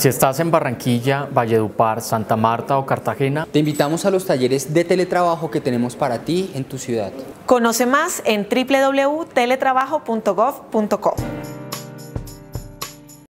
Si estás en Barranquilla, Valledupar, Santa Marta o Cartagena, te invitamos a los talleres de teletrabajo que tenemos para ti en tu ciudad. Conoce más en www.teletrabajo.gov.co.